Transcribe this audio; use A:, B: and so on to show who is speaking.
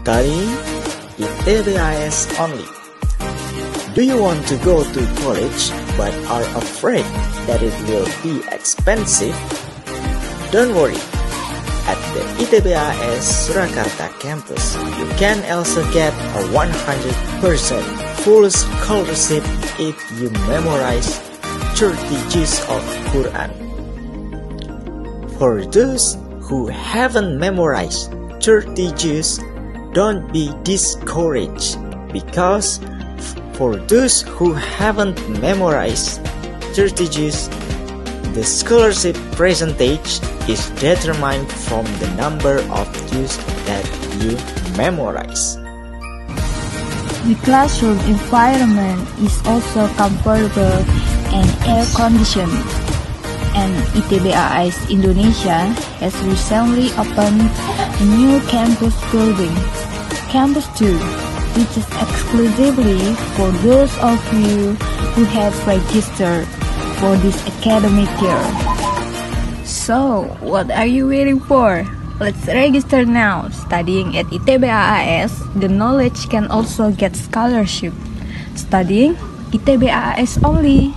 A: studying in ITBAAS only. Do you want to go to college but are afraid that it will be expensive? Don't worry. At the ITBAAS Surakarta campus, you can also get a 100% full scholarship if you memorize 30 juz of Quran. For those who haven't memorized 30 juz, don't be discouraged because for those who haven't memorized strategies, the scholarship percentage is determined from the number of juz that you memorize.
B: The classroom environment is also comfortable and air conditioned. And ITBAAS Indonesia has recently opened a new campus building, Campus 2, which is exclusively for those of you who have registered for this academic year. So, what are you waiting for? Let's register now. Studying at ITBAAS, the knowledge can also get scholarship. Studying ITBAAS only.